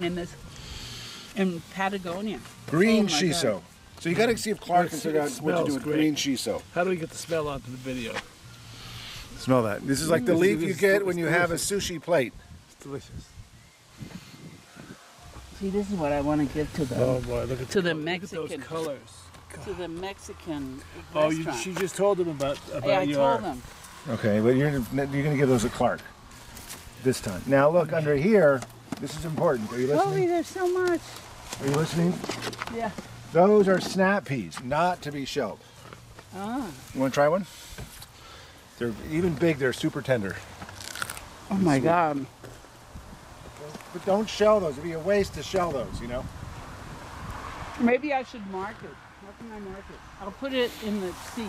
in this in Patagonia. Green Oh my shiso. So you got to see if Clark can Let's figure out what to do with great. green shiso. How do we get the smell onto the video? Smell that. This is like the leaf you get when you have a sushi plate. It's delicious. See, this is what I want to give to the Oh boy, look at to the look at Mexican those colors. to the Mexican Oh, you, she just told them about about yeah, I your. told them. Okay, but you're, you're going to give those to Clark this time. Now look under here. This is important. Are you Chloe, listening? there's so much. Are you listening? Yeah. Those are snap peas, not to be shelled. Ah. You want to try one? They're even big. They're super tender. Oh my God. But don't shell those. It'd be a waste to shell those. You know. Maybe I should mark it. How can I mark it? I'll put it in the seat.